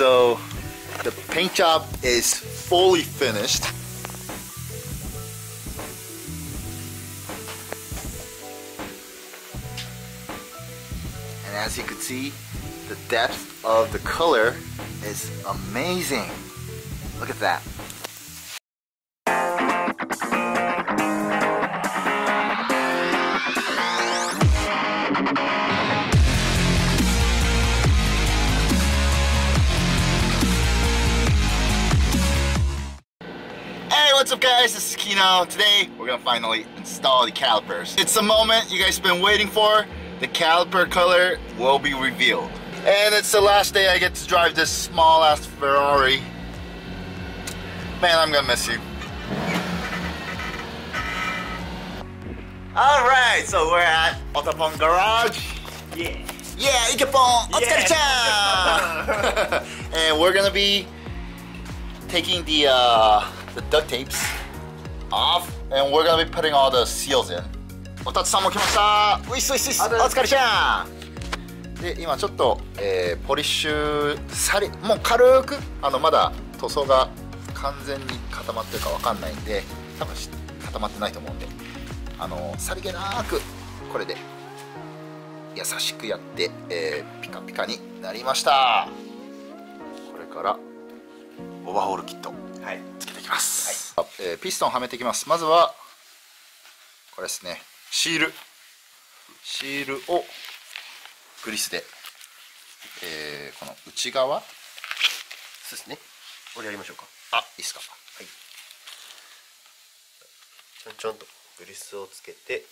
So the paint job is fully finished. And as you can see, the depth of the color is amazing. Look at that. What's up guys? This is Kino. Today, we're gonna finally install the calipers. It's the moment you guys have been waiting for. The caliper color will be revealed. And it's the last day I get to drive this small ass Ferrari. Man, I'm gonna miss you. Alright, so we're at Otapon Garage. Yeah. Yeah, Ikepon! Otsukarechan! and we're gonna be taking the uh, the duct tapes off and we're gonna be putting all the seals in. おたつさんも来ました。ウィスウィスウィスお疲れちゃんで今ちょっと、えーポリッシュさりもう軽くあのまだ塗装が完全に固まってるかわかんないんで多分し固まってないと思うんであのさりげなくこれで優しくやって、えーピカピカになりました。これからオーバーホールキットはい。つけていきます、あえーピストンはめていきますまずはこれですねシールシールをグリスで、えーこの内側そうですね。これやりましょうか。あいいっすかはい。ちょんちょんとグリスをつけて、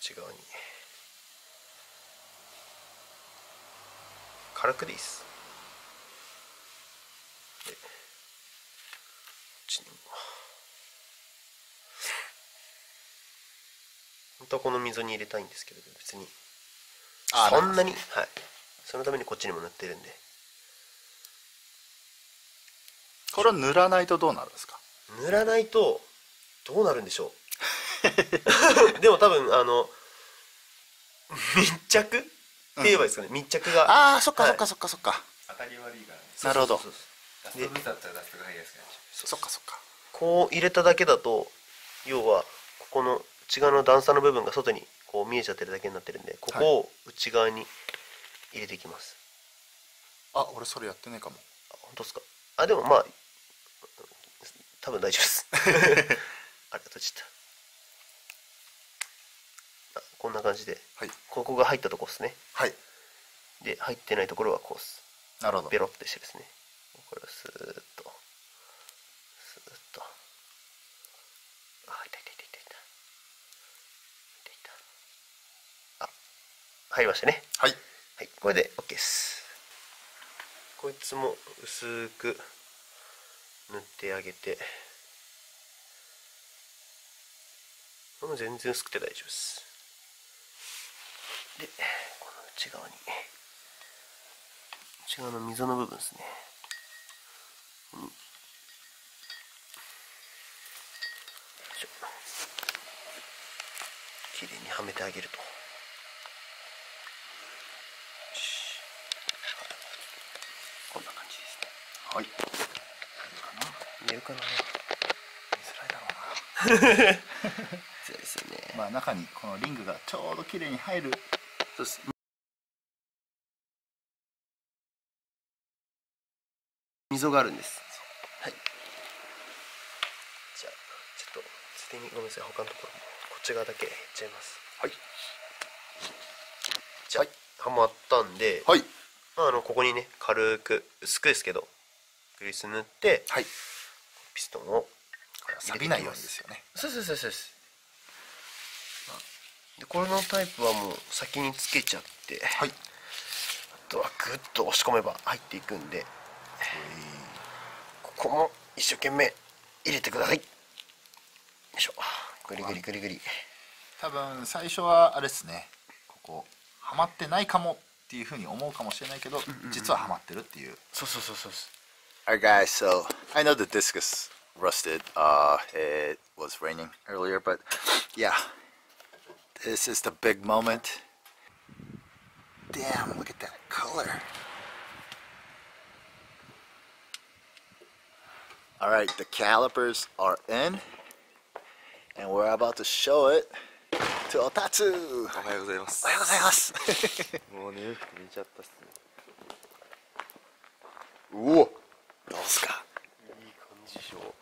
内側に。軽くでいいです。で、こっちにも。本当はこの溝に入れたいんですけど、別に。あそんなにはい。そのためにこっちにも塗ってるんで。これを塗らないとどうなるんですか？塗らないとどうなるんでしょう？でも多分あの密着？って言えばいいですかね、密着が。ああそっかはい。そっかそっかそっか、当たり悪いか。らねなるほど。そうそうダストブーだったらダストが入りやすくなっちゃそっかそっか。こう入れただけだと要はここの内側の段差の部分が外にこう見えちゃってるだけになってるんでここを内側に入れていきます、あ俺それやってねえかも。あ本当ですか？あでもまあ多分大丈夫です。あれ閉じた。あこんな感じではい。ここが入ったとこですね。はい。で入ってないところはこうっす。なるほど。ベロってしてですね。これをスーッとスーッとあ痛い痛い痛い痛い痛い痛い痛いあ入りましたね。はい。はいこれで OK です。こいつも薄く塗ってあげて。こ全然薄くて大丈夫です。でこの内側に内側の溝の部分ですね。うん。よいにはめてあげるとこんな感じですねはい。見えるかな。見づらいだろうな。そうですよね。まあ中にこのリングがちょうど綺麗に入る。そうです。溝があるんです。はい。じゃあちょっとついでにごめんなさい。他のところもこっち側だけやっちゃいます。はい。じゃあ、はまったんで、はい。まあ、あのここにね軽く薄くですけどグリス塗ってはい。ピストンを錆びないようにですよね。そうそうそうそうですでこれのタイプはもう先につけちゃってはい。あとはグッと押し込めば入っていくんでここも一生懸命入れてください。よいしょ。グリグリグリグリ。多分最初はあれですね。ここはまってないかもっていうふうに思うかもしれないけど、実ははまってるっていうそうそうそうそう Alright guys, so I know the disc is rusted. Uh, it was raining earlier, but yeah, this is the big moment. Damn, look at that color. Alright, the calipers are in. And we're about to show it to Otatsu. お どうすか？いい感じでしょ。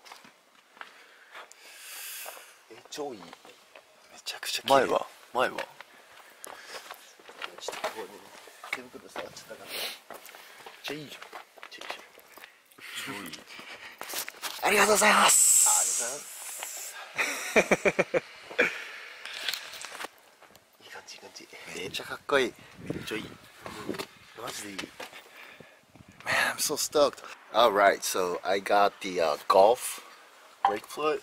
え超いい。めちゃくちゃ前は？前は？ちょっとここにね手袋触っちゃったからめっちゃい。い。じゃんめっちゃい。い。じゃん超い。い。ありがとうござい。ますい。い。感じい。い。感じめっちゃかっこい。い。めっちゃい。い。マジでい。い。Man, I'm so stoked. All right, so I got the uh, Golf brake fluid,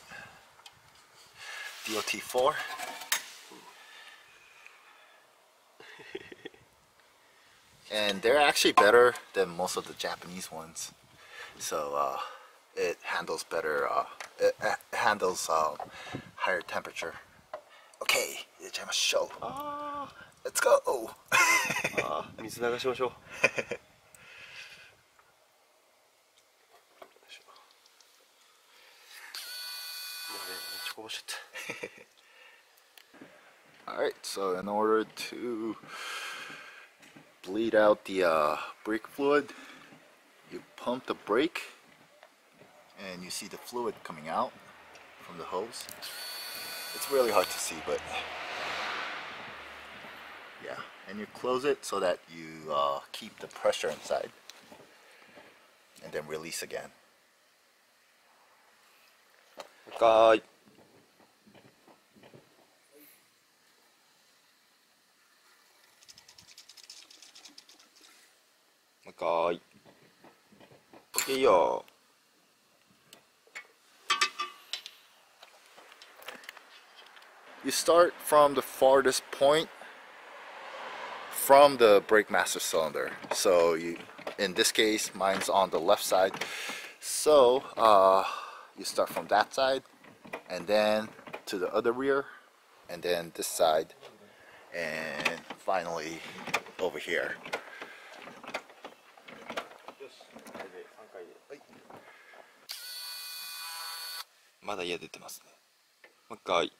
DOT4. and they're actually better than most of the Japanese ones. So uh, it handles better. Uh, it, it handles uh, higher temperature. Okay, 入れちゃいましょう。Let's go. あー水流しましょう Alright, so in order to bleed out the uh, brake fluid, you pump the brake and you see the fluid coming out from the hose. It's really hard to see, but yeah. And you close it so that you uh, keep the pressure inside and then release again. Okay. かーいもう一回 OK いいよ You start from the farthest point from the brake master cylinder. So you, in this case, mine's on the left side. So uh, you start from that side, and then to the other rear, and then this side, and finally over here. まだ家出てますねもう一回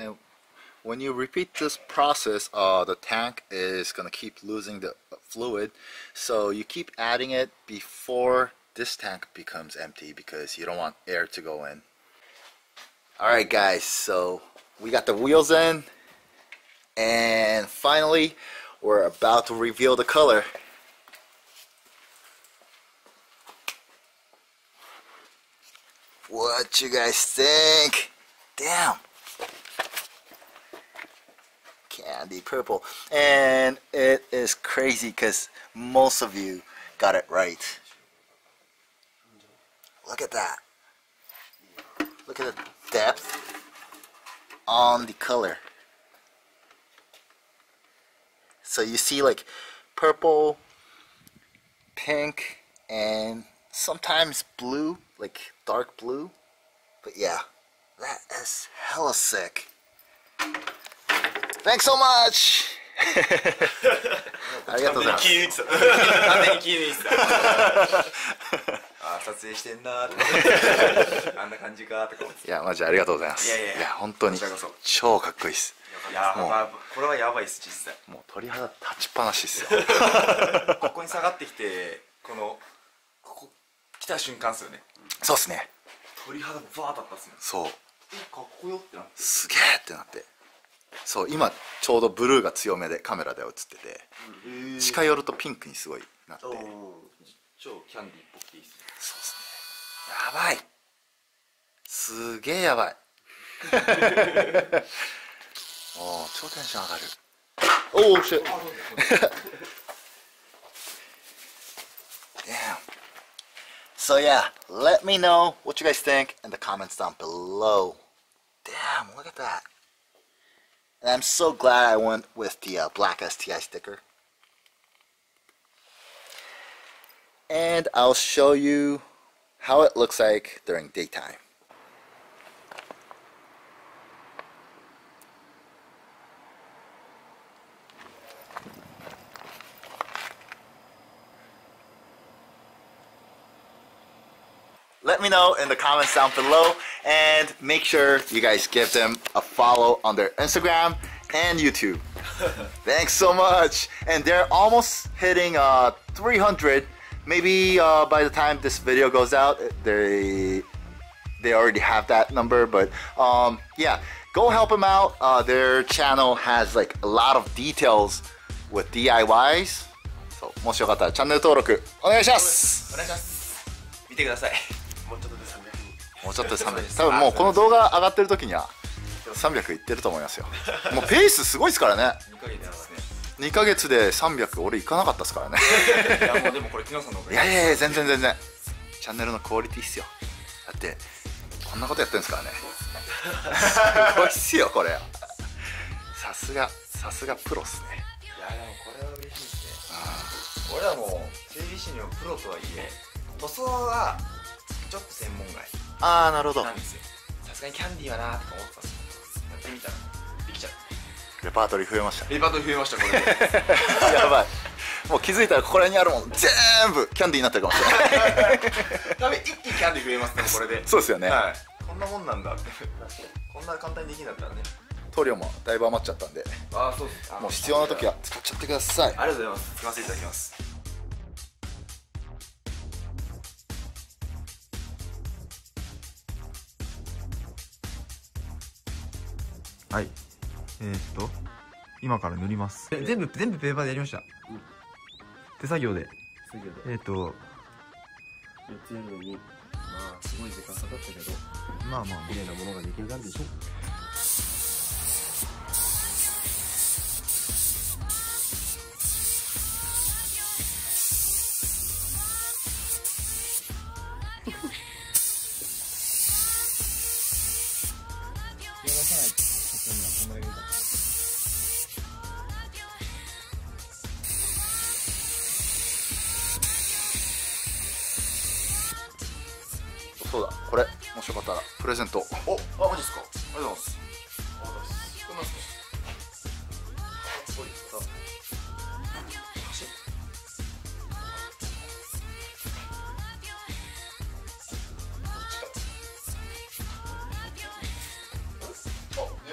And when you repeat this process, uh, the tank is gonna keep losing the fluid. So you keep adding it before this tank becomes empty because you don't want air to go in. Alright guys, so we got the wheels in and finally we're about to reveal the color. What you guys think? Damn. Candy purple. And it is crazy because most of you got it right. Look at that. Look at the depth on the color so you see like purple, pink, and sometimes blue, like dark blue. But yeah, that is hella sick. Thanks so much! ありがとうございます。あ撮影してんなあんな感じかとか。いやマジありがとうございます。いやいや本当に超かっこいいです。いやもうまあこれはやばいっす実際もう鳥肌立ちっぱなしですよ。ここに下がってきてこのここ来た瞬間っすよねそうっすね。鳥肌バーッとったっすねそう。えかっこよってなってすげえってなって。そう、今ちょうどブルーが強めでカメラで映ってて、近寄るとピンクにすごいなって。そうっ超キャンディーっぽくていいっすねすね。やばい。すげえやばい。おー、超テンション上がる。おー、シュ Damn. So yeah, let me know what you guys think in the comments down below. Damn, look at that. And I'm so glad I went with the uh, black STI sticker. And I'll show you how it looks like during daytime. let me know in the comments down below and make sure you guys give them a follow on their Instagram and YouTube. Thanks so much. And they're almost hitting uh, 300. Maybe uh, by the time this video goes out, they they already have that number. But um, yeah, go help them out. Uh, their channel has like a lot of details with DIYs. So もしよかったらチャンネル登録お願いします。お願いします見てください うちょっとで300多分もうこの動画上がってる時には300いってると思いますよ。もうペースすごいですからね。2ヶ月ですね。2ヶ月で300俺いかなかったですからね。いやもうでもこれ木野さんのおかげい。やいやいや全然全然。チャンネルのクオリティっすよ。だってこんなことやってるんですからね。すごいっすよこれ。さすがさすがプロっすね。いやでもこれは嬉しいですね。俺らも整備士のプロとはいえ塗装はちょっと専門外ああなるほど。なんですよさすがにキャンディーはなーとか思ってたんですよやってみたらできちゃった。レパートリー増えました。レパートリー増えましたこれ。で やばい。もう気づいたらここら辺にあるもん全部キャンディーになってるかもしれない。多分一気にキャンディー増えますねこれでそうですよね、はい。こんなもんなんだってこんな簡単にできるんだったらね。塗料もだいぶ余っちゃったんで。ああそうです。もう必要な時は使っちゃってください。ありがとうございます。使わせていただきますはい。えー、っと今から塗ります。え全部全部ペーパーでやりました、手作業で。作業で。えー、っと4つやるのにまあすごい時間かかったけどまあまあ。綺麗なものが出来上がるでしょ そうだこれもしよかったらプレゼント。おあマジですか。ありがとうございます。ありがとうございますこれなんです。かあす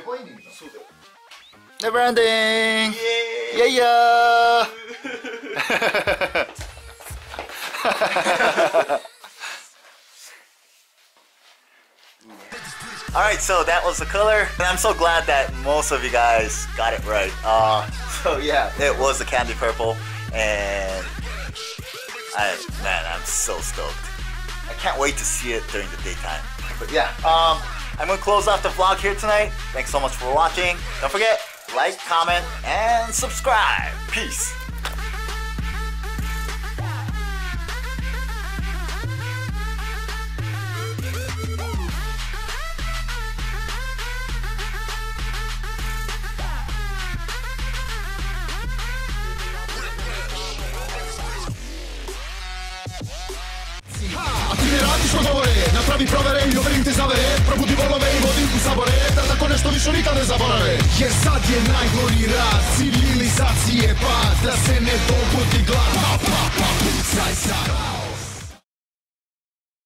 ごいさ走ネバーエンディングイエイヤー Alright, so that was the color, and I'm so glad that most of you guys got it right. Uh, so yeah, it was the candy purple, and I, man, I'm so stoked. I can't wait to see it during the daytime. But yeah, um, I'm gonna close off the vlog here tonight. Thanks so much for watching. Don't forget, like, comment, and subscribe. Peace.「napravi provere, io verim te zavere Probudi volove i vodi u sabore, da nešto više nikad ne zaborave Jer sad je najgori rad, civilizacije pad Da se ne dogodi glad, pa pa pa, pucaj sad